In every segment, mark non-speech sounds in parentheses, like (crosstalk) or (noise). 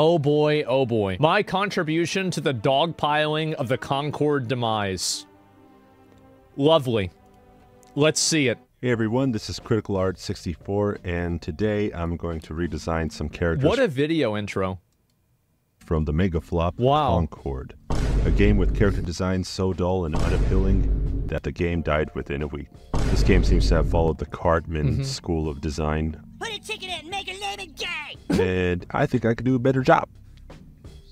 Oh boy, oh boy. My contribution to the dogpiling of the Concord demise. Lovely. Let's see it. Hey everyone, this is Critical Art 64, and today I'm going to redesign some characters What a video intro. from the mega flop Wow. Concord. A game with character design so dull and unappealing that the game died within a week. This game seems to have followed the Cartman Mm-hmm. school of design, Put a ticket in, make a lemon gay. and I think I could do a better job.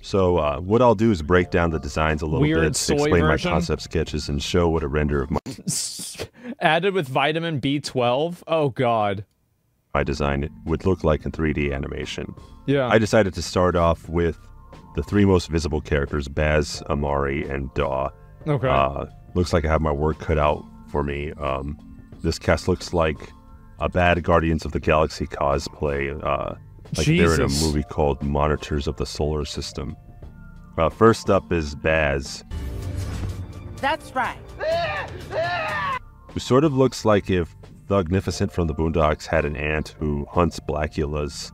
So uh, what I'll do is break down the designs a little Weird bit, soy explain version? my concept sketches, and show what a render of my, (laughs) Added with vitamin B12? Oh god. my design it would look like in 3D animation. Yeah. I decided to start off with the three most visible characters, Baz, Amari, and Daw. okay. Uh, looks like I have my work cut out for me. Um, this cast looks like a bad Guardians of the Galaxy cosplay, uh, like they're in a movie called Monitors of the Solar System. Uh, first up is Baz, That's right. who sort of looks like if Thugnificent from the Boondocks had an aunt who hunts Blackulas,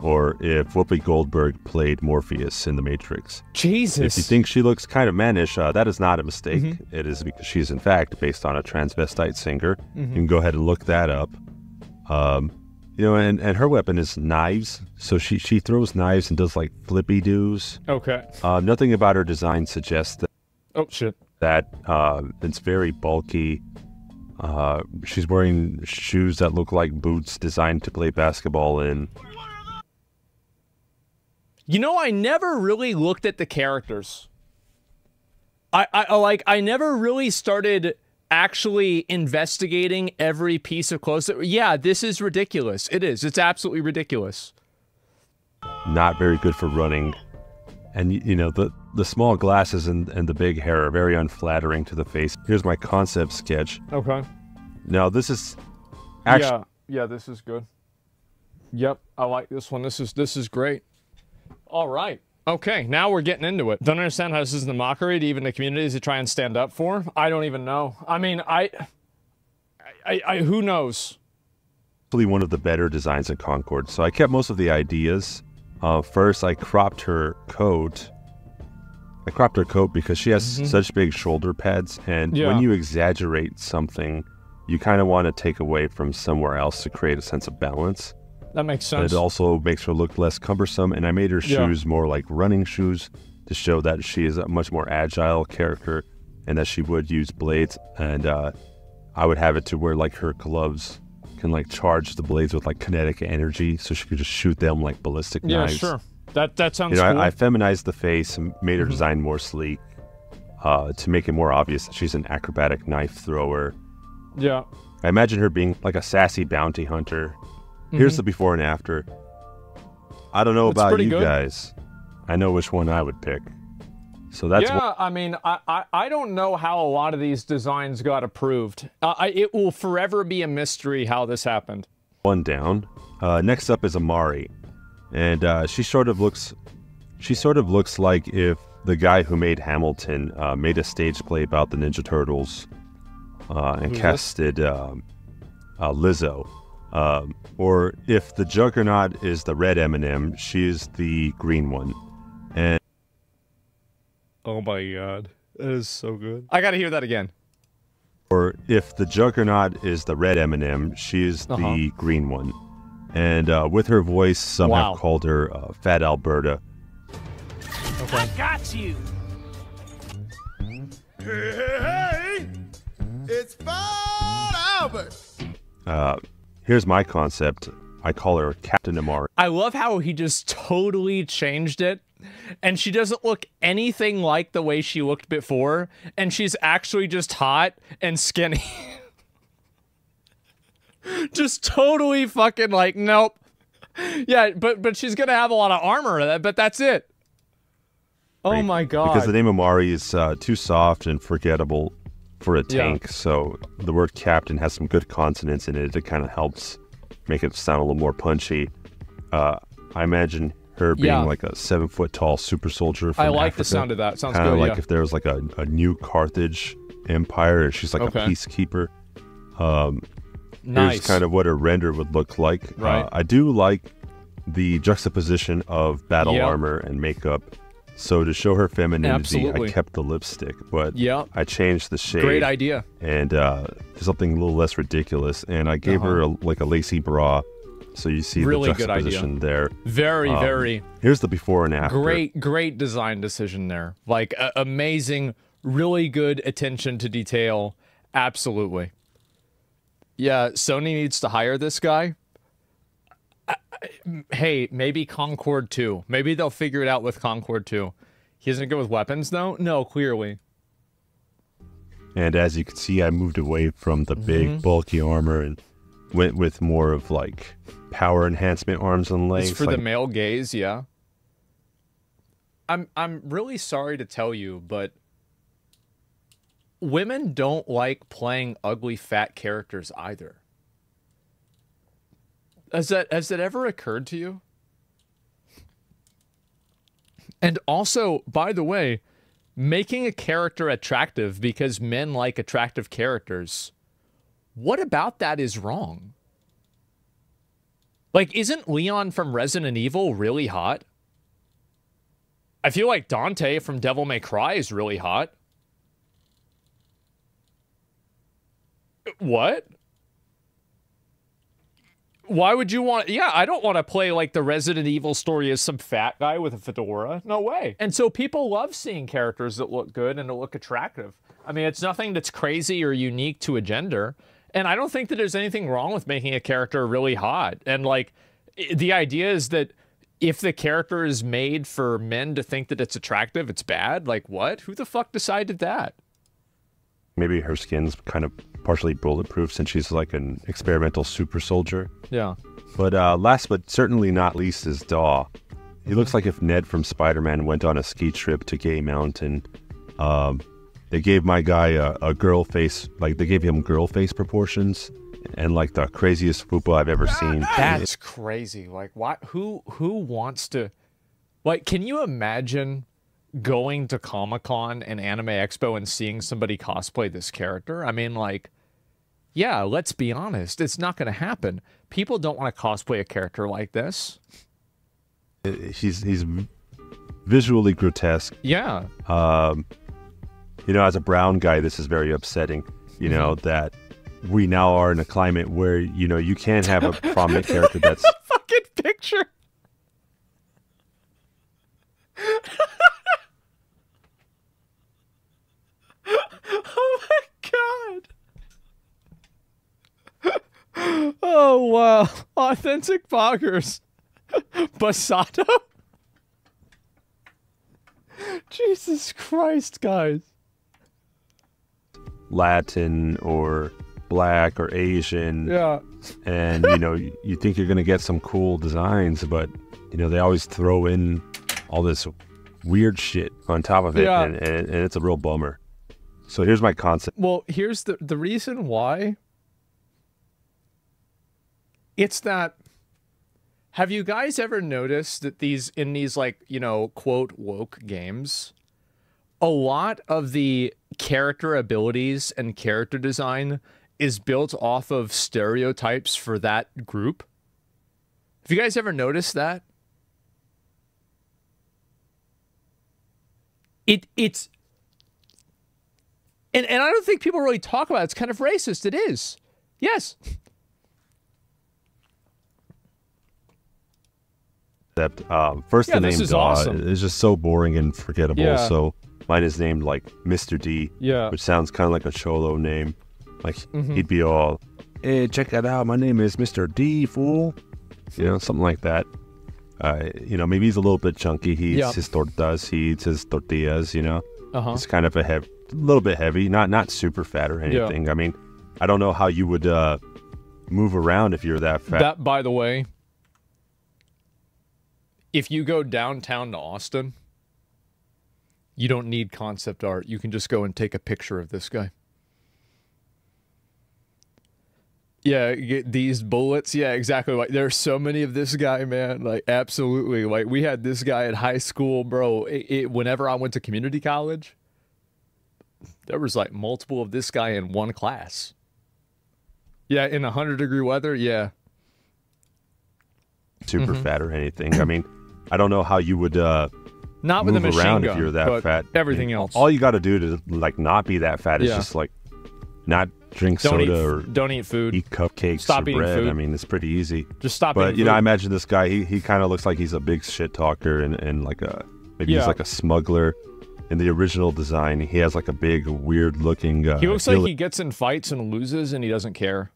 or if Whoopi Goldberg played Morpheus in The Matrix. Jesus. If you think she looks kind of mannish, uh, that is not a mistake. Mm-hmm. It is because she is, in fact, based on a transvestite singer. You can go ahead and look that up. Um, you know, and, and her weapon is knives. So she, she throws knives and does like flippy doos. Okay. Uh, nothing about her design suggests that, Oh shit. that uh, it's very bulky. Uh, she's wearing shoes that look like boots designed to play basketball in. You know, I never really looked at the characters. I, I like I never really started actually investigating every piece of clothes. Yeah, this is ridiculous. It is. It's absolutely ridiculous. not very good for running. And you know the the small glasses and, and the big hair are very unflattering to the face. Here's my concept sketch. Okay. Now this is actually yeah. Yeah, this is good. Yep, I like this one. This is this is great. All right. Okay, now we're getting into it. Don't understand how this is the mockery to even the communities to try and stand up for. I don't even know. I mean, I, I, I who knows? one of the better designs in Concord. So I kept most of the ideas. Uh, first, I cropped her coat. I cropped her coat because she has such big shoulder pads, and Mm-hmm. Yeah. when you exaggerate something, you kind of want to take away from somewhere else to create a sense of balance. That makes And sense. it also makes her look less cumbersome. And I made her Yeah. shoes more like running shoes to show that she is a much more agile character and that she would use blades. And uh, I would have it to where like her gloves can like charge the blades with like kinetic energy, so she could just shoot them like ballistic yeah, knives. sure. That that sounds You know, cool. Mm-hmm. I, I feminized the face and made her design more sleek uh, to make it more obvious that she's an acrobatic knife thrower. yeah. I imagine her being like a sassy bounty hunter. Mm-hmm. Here's the before and after. I don't know That's about you good. guys. I know which one I would pick. So that's yeah, I mean, I, I, I don't know how a lot of these designs got approved. Uh, I, it will forever be a mystery how this happened. one down. Uh, next up is Amari, and uh, she sort of looks, she sort of looks like if the guy who made Hamilton uh, made a stage play about the Ninja Turtles uh, and Who's casted um, uh, Lizzo. Um, or if the Juggernaut is the red M&M, she's the green one. And Oh my god, that is so good. I gotta hear that again. or if the Juggernaut is the red M&M, she's Uh-huh. the green one. And uh, with her voice, some Wow. have called her uh, Fat Alberta. I got you. Hey, hey, hey! It's Fat Albert! Uh, here's my concept. I call her Captain Amari. I love how he just totally changed it. And she doesn't look anything like the way she looked before. And she's actually just hot and skinny. (laughs) just totally fucking like, nope. Yeah, but but she's gonna have a lot of armor, but that's it. Oh my god. Because the name Amari is uh, too soft and forgettable for a Yeah. tank. So the word captain has some good consonants in it. It kind of helps make it sound a little more punchy. Uh, I imagine her being Yeah. like a seven foot tall super soldier. From I like the sound of that. Sounds Kind of like yeah. if there was like a, a new Carthage empire and she's like Okay. a peacekeeper. Um, nice. Here's kind of what a render would look like. Right. Uh, I do like the juxtaposition of battle Yep. armor and makeup. So to show her femininity, Absolutely. I kept the lipstick, but Yep. I changed the shade. Great idea. and uh, something a little less ridiculous. And I gave her a, like a lacy bra, so you see Uh-huh. Really the good idea. juxtaposition there. Very, Um, very Here's the before and after. great, great design decision there. Like a- amazing, really good attention to detail. Absolutely. Yeah, Sony needs to hire this guy. Hey, maybe Concord 2. Maybe they'll figure it out with Concord 2. He isn't good with weapons though? No, clearly. And as you can see, I moved away from the Mm-hmm. big bulky armor and went with more of like power enhancement arms and legs. It's for like, the male gaze, yeah. I'm I'm really sorry to tell you, but women don't like playing ugly fat characters either. Has that has that ever occurred to you? And also, by the way, making a character attractive because men like attractive characters. What about that is wrong? Like, isn't Leon from Resident Evil really hot? I feel like Dante from Devil May Cry is really hot. What? Why would you want? Yeah, I don't want to play like the Resident Evil story as some fat guy with a fedora. No way. And so people love seeing characters that look good and that look attractive. I mean, it's nothing that's crazy or unique to a gender. And I don't think that there's anything wrong with making a character really hot. And like, the idea is that if the character is made for men to think that it's attractive, it's bad. Like, what? Who the fuck decided that? maybe her skin's kind of partially bulletproof since she's like an experimental super soldier. Yeah. But uh, last but certainly not least is Daw. He looks like if Ned from Spider Man went on a ski trip to Gay Mountain. Um, they gave my guy a, a girl face, like they gave him girl face proportions and like the craziest fupa I've ever seen. (laughs) That's crazy. Like, what? Who who wants to? Like, can you imagine going to Comic Con and Anime Expo and seeing somebody cosplay this character? I mean, like, yeah. Let's be honest. It's not going to happen. People don't want to cosplay a character like this. He's he's visually grotesque. Yeah. Um, you know, as a brown guy, this is very upsetting. You know that we now are in a climate where you know you can't have a (laughs) prominent character that's (laughs) Fucking picture. oh my god. Oh wow. Authentic poggers. (laughs) Basato? Jesus Christ, guys. Latin or black or Asian, Yeah. and you know you, (laughs) you think you're gonna get some cool designs, but you know they always throw in all this weird shit on top of it, Yeah. and, and, and it's a real bummer. So here's my concept. Well, here's the the reason why. It's that have you guys ever noticed that these in these like, you know, quote woke games, a lot of the character abilities and character design is built off of stereotypes for that group? Have you guys ever noticed that? It it's and and I don't think people really talk about it. It's kind of racist. It is. Yes. Um, first, Yeah, the name is Daw awesome. is just so boring and forgettable. Yeah. So mine is named like Mr. D. Yeah. which sounds kind of like a cholo name. Like Mm-hmm. he'd be all, "Hey, check that out! My name is Mr. D, fool." You know, something like that. Uh, you know, maybe he's a little bit chunky. He eats Yeah. his tortas. He eats his tortillas. You know, Uh-huh. it's kind of a heavy, a little bit heavy. Not not super fat or Yeah. anything. I mean, I don't know how you would uh, move around if you're that fat. That by the way, if you go downtown to Austin, you don't need concept art. You can just go and take a picture of this guy. Yeah, get these bullets. Yeah, exactly. Like there's so many of this guy, man. Like absolutely. Like we had this guy at high school, bro. It, it, whenever I went to community college, there was like multiple of this guy in one class. Yeah, in 100 degree weather, yeah. super mm-hmm. fat or anything. I mean, I don't know how you would uh, Not with a move machine around gun, if you're that but fat. Everything mean, else. All you got to do to like not be that fat is Yeah. just like not drink don't soda eat, or don't eat food. eat cupcakes Stop or eating bread. food. I mean, it's pretty easy. Just stop But you know, I imagine this guy. He he kind of looks like he's a big shit talker and, and like a maybe Yeah. he's like a smuggler. In the original design, he has like a big, weird looking. Uh, he looks like he gets in fights and loses, and he doesn't care.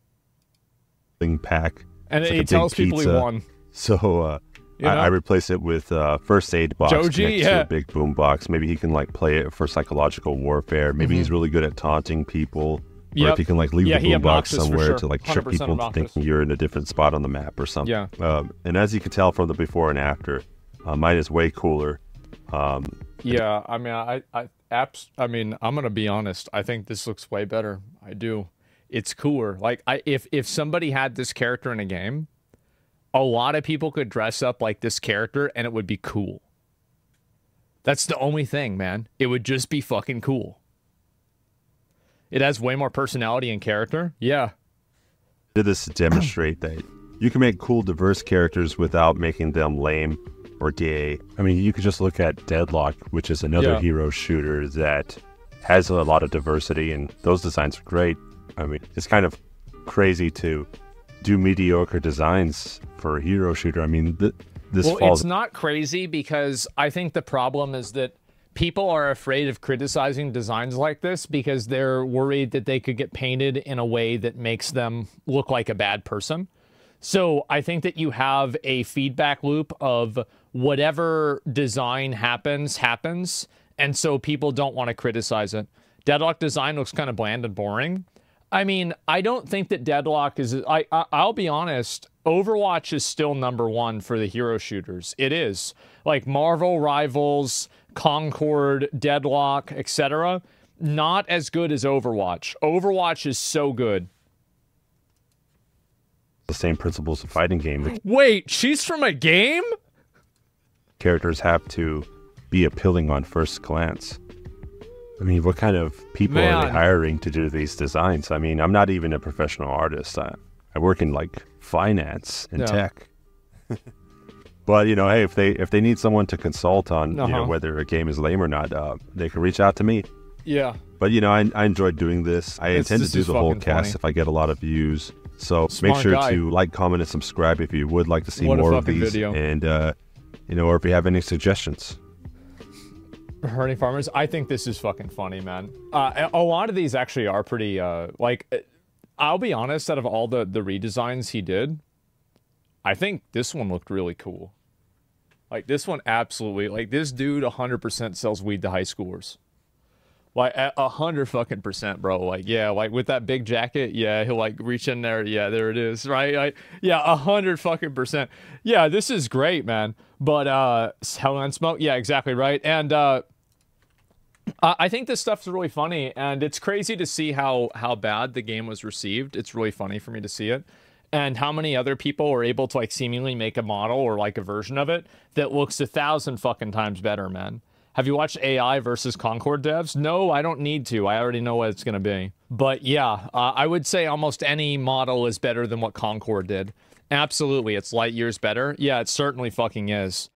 Thing pack. And It's he big tells people he won. So uh, You I, know? I replace it with uh, first aid box Joji, to yeah. a big boom box. Maybe he can like play it for psychological warfare. Maybe he's really good at taunting people. Or Mm-hmm. Yep. if he can like leave Yeah, the boom box somewhere sure. to like trick people into thinking you're in a different spot on the map or something. Yeah. Um, and as you can tell from the before and after, uh, mine is way cooler. Um, Yeah, I mean, I, I, apps. I mean, I'm gonna be honest. I think this looks way better. I do. It's cooler. Like, I if if somebody had this character in a game, a lot of people could dress up like this character, and it would be cool. That's the only thing, man. It would just be fucking cool. It has way more personality and character. Yeah. did this to demonstrate that you can make cool, diverse characters without making them lame or gay. I mean, you could just look at Deadlock, which is another Yeah. hero shooter that has a lot of diversity, and those designs are great. I mean, it's kind of crazy to do mediocre designs for a hero shooter. I mean, th- this well, falls. it's not crazy because I think the problem is that people are afraid of criticizing designs like this because they're worried that they could get painted in a way that makes them look like a bad person. So I think that you have a feedback loop of whatever design happens, happens. And so people don't want to criticize it. Deadlock design looks kind of bland and boring. I mean, I don't think that Deadlock is. I, I I'll be honest. Overwatch is still number one for the hero shooters. It is like Marvel Rivals, Concord, Deadlock, etc. Not as good as Overwatch. Overwatch is so good. the same principles of fighting game. Wait, she's from a game? characters have to be appealing on first glance. I mean, what kind of people are they hiring to do these designs? I mean, I'm not even a professional artist. I, I work in like finance and tech. (laughs) but you know, hey, if they if they need someone to consult on you know Uh-huh. whether a game is lame or not, uh, they can reach out to me. Yeah. But you know, I, I enjoyed doing this. I It's- intend this to do the whole cast funny. if I get a lot of views. So Smart make sure guy. to like, comment, and subscribe if you would like to see What more of these. video. And uh, you know, or if you have any suggestions. Hurting farmers. I think this is fucking funny, man. Uh, a lot of these actually are pretty. Uh, like, uh, I'll be honest. Out of all the the redesigns he did, I think this one looked really cool. Like this one, absolutely. Like this dude, hundred percent sells weed to high schoolers. Like a hundred fucking percent, bro. Like yeah, like with that big jacket, yeah, he'll like reach in there. Yeah, there it is, right? Like yeah, a hundred fucking percent. Yeah, this is great, man. But uh, and smoke. Yeah, exactly right. And uh, I I think this stuff's really funny, and it's crazy to see how how bad the game was received. It's really funny for me to see it, and how many other people are able to like seemingly make a model or like a version of it that looks a thousand fucking times better, man. Have you watched AI versus Concord devs? No, I don't need to. I already know what it's gonna be. But yeah, uh, I would say almost any model is better than what Concord did. Absolutely, it's light years better. Yeah, it certainly fucking is.